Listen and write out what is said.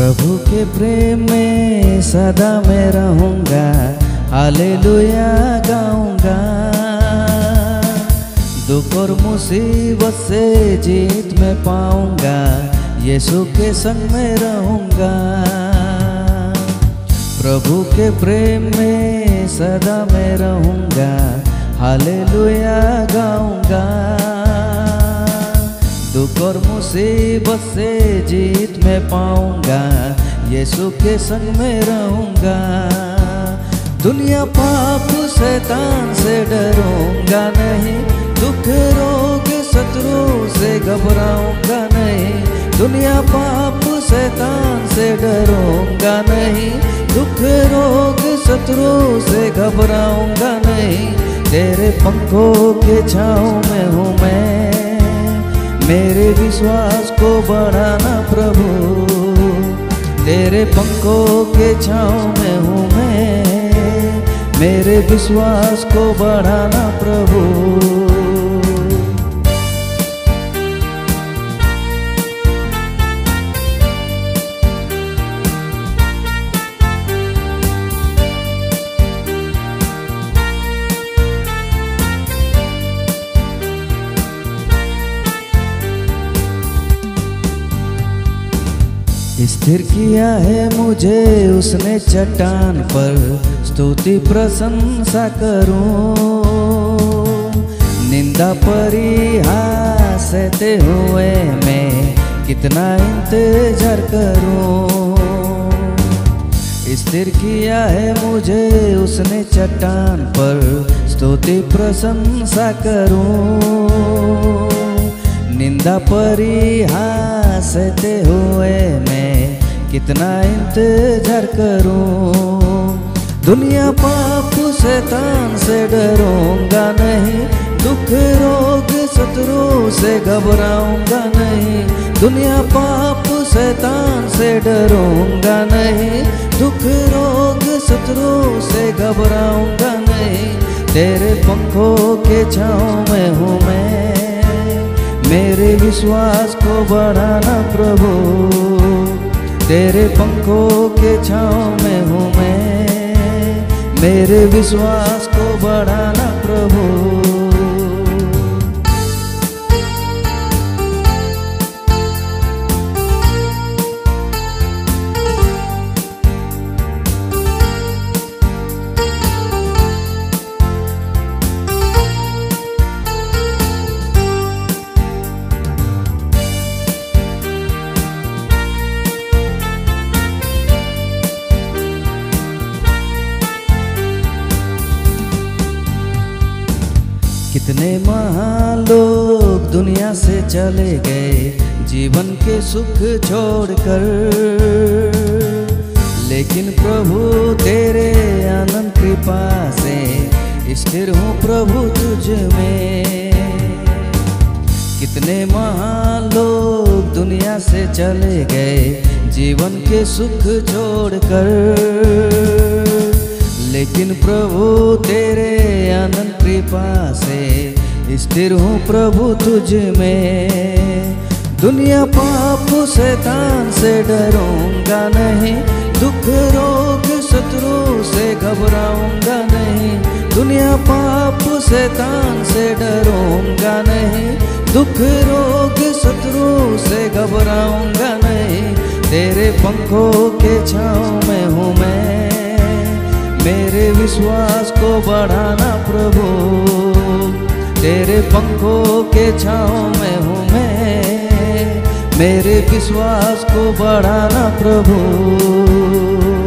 प्रभु के प्रेम में सदा मैं रहूँगा। हालेलुया गाऊँगा। दुख और मुसीबत से जीत मैं पाऊँगा। यीशु के संग में रहूँगा। प्रभु के प्रेम में सदा मैं रहूँगा। हालेलुया गाऊँगा। दुख और मुसीबत से जीत मैं पाऊँगा यीशु के संग में रहूँगा। दुनिया पाप शैतान से डरूँगा नहीं, दुख रोग शत्रु से घबराऊँगा नहीं। दुनिया पाप शैतान से डरूँगा नहीं, दुख रोग शत्रु से घबराऊँगा नहीं। तेरे पंखों के छाँव में हूँ मैं। मेरे विश्वास को बढ़ाना प्रभु। तेरे पंखों के छाँव में हूँ मैं। मेरे विश्वास को बढ़ाना प्रभु। स्थिर किया है मुझे उसने चट्टान पर। स्तुति प्रशंसा करूँ। निंदा परिहास सहते हुए मैं कितना इंतज़ार करूँ। स्थिर किया है मुझे उसने चट्टान पर। स्तुति प्रशंसा करूँ। निंदा परिहास सहते हुए मैं कितना इंतज़ार करूँ? दुनिया पाप, शैतान से डरूँगा नहीं, दुख, रोग, शत्रु से घबराऊँगा नहीं, दुनिया पाप, शैतान से डरूँगा नहीं, दुख, रोग, शत्रु से घबराऊँगा नहीं, तेरे पंखों के छाँव में हूँ मैं। मेरे विश्वास को बढ़ाना प्रभु, तेरे पंखों के छाँव में हूँ मैं। मेरे विश्वास को बढ़ाना प्रभु कितने महान लोग दुनिया से चले गए, जीवन के सुख छोड़कर। लेकिन प्रभु, तेरे आनंद कृपा से स्थिर हूँ प्रभु तुझ में। कितने महान लोग दुनिया से चले गए, जीवन के सुख छोड़कर। लेकिन प्रभु तेरे आनंद कृपा से स्थिर हूँ प्रभु तुझ में। दुनिया पाप, शैतान से डरूँगा नहीं, दुख, रोग, शत्रु से घबराऊँगा नहीं। दुनिया पाप, शैतान से डरूँगा नहीं, दुख, रोग, शत्रु से घबराऊँगा नहीं। तेरे पंखों के छाँव विश्वास को बढ़ाना प्रभु। तेरे पंखों के छाँव में हूँ मैं। मेरे विश्वास को बढ़ाना प्रभु।